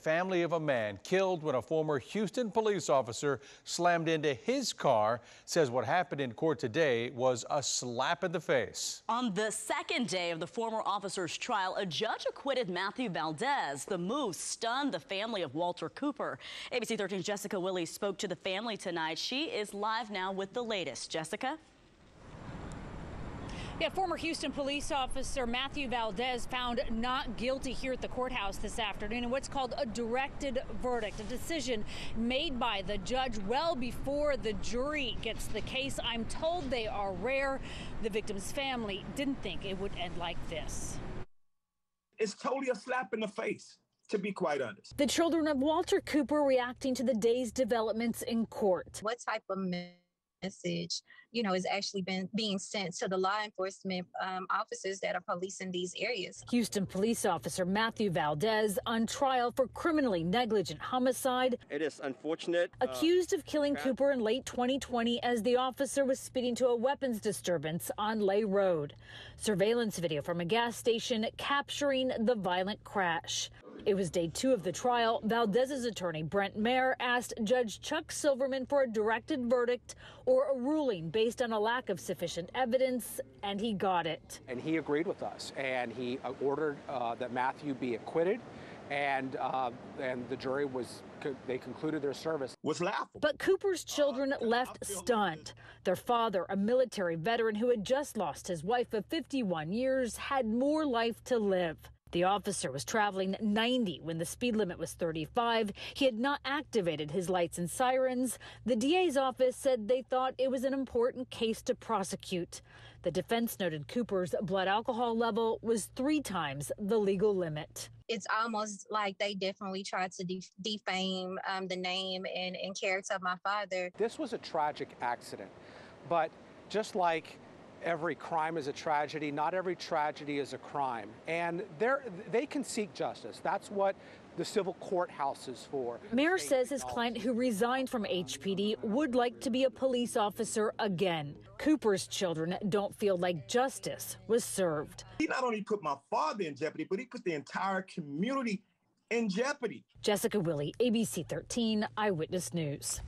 family of a man killed when a former Houston police officer slammed into his car says what happened in court today was a slap in the face. On the second day of the former officer's trial, a judge acquitted Matthew Valdez. The move stunned the family of Walter Cooper. ABC 13's Jessica Willey spoke to the family tonight. She is live now with the latest. Jessica? Yeah, former Houston police officer Matthew Valdez found not guilty here at the courthouse this afternoon in what's called a directed verdict, a decision made by the judge well before the jury gets the case. I'm told they are rare. The victim's family didn't think it would end like this. It's totally a slap in the face to be quite honest. The children of Walter Cooper reacting to the day's developments in court. What type of message, you know, is actually been being sent to the law enforcement um, officers that are policing these areas. Houston police officer Matthew Valdez on trial for criminally negligent homicide. It is unfortunate. Uh, Accused uh, of killing Cooper in late 2020 as the officer was speeding to a weapons disturbance on Ley Road. Surveillance video from a gas station capturing the violent crash. It was day two of the trial. Valdez's attorney, Brent Mayr, asked Judge Chuck Silverman for a directed verdict or a ruling based on a lack of sufficient evidence, and he got it. And he agreed with us, and he uh, ordered uh, that Matthew be acquitted and uh, and the jury was they concluded their service was laughable. But Cooper's children uh, left stunned. Their father, a military veteran who had just lost his wife of 51 years, had more life to live. The officer was traveling 90 when the speed limit was 35. He had not activated his lights and sirens. The DA's office said they thought it was an important case to prosecute. The defense noted Cooper's blood alcohol level was three times the legal limit. It's almost like they definitely tried to def- defame um, the name and, and character of my father. This was a tragic accident, but just like every crime is a tragedy. Not every tragedy is a crime. And they can seek justice. That's what the civil courthouse is for. Mayr says his client, who resigned from HPD, would like to be a police officer again. Cooper's children don't feel like justice was served. He not only put my father in jeopardy, but he put the entire community in jeopardy. Jessica Willey, ABC 13 Eyewitness News.